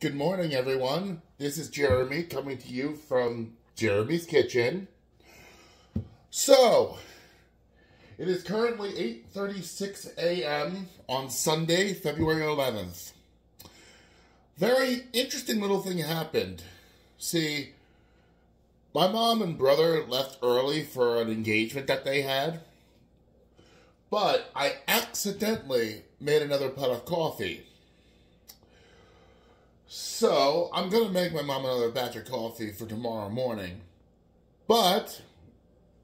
Good morning, everyone. This is Jeremy coming to you from Jeremy's Kitchen. So, it is currently 8:36 a.m. on Sunday, February 11th. Very interesting little thing happened. See, my mom and brother left early for an engagement that they had, but I accidentally made another pot of coffee. So, I'm going to make my mom another batch of coffee for tomorrow morning. But,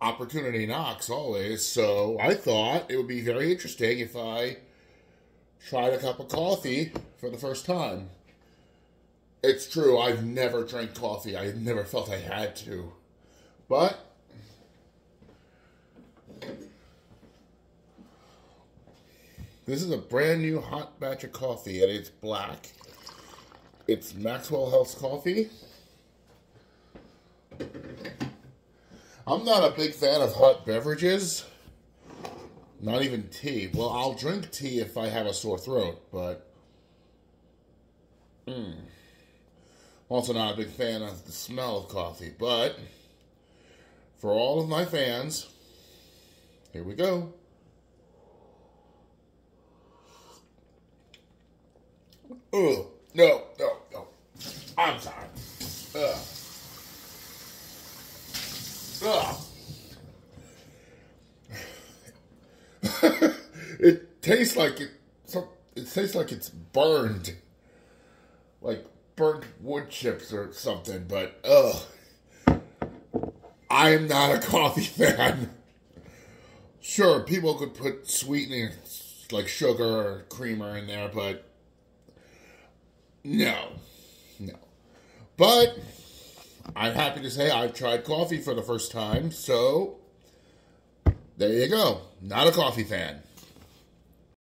opportunity knocks always, so I thought it would be very interesting if I tried a cup of coffee for the first time. It's true, I've never drank coffee. I never felt I had to. But, this is a brand new hot batch of coffee, and it's black. It's Maxwell House Coffee. I'm not a big fan of hot beverages. Not even tea. Well, I'll drink tea if I have a sore throat, but. Mm. Also, not a big fan of the smell of coffee, but. For all of my fans, here we go. Ugh. No, no, no. I'm sorry. Ugh. Ugh. It tastes like it. It tastes like it's burned, like burnt wood chips or something. But ugh, I am not a coffee fan. Sure, people could put sweeteners like sugar or creamer in there, but no, no. But I'm happy to say I've tried coffee for the first time, so there you go. Not a coffee fan.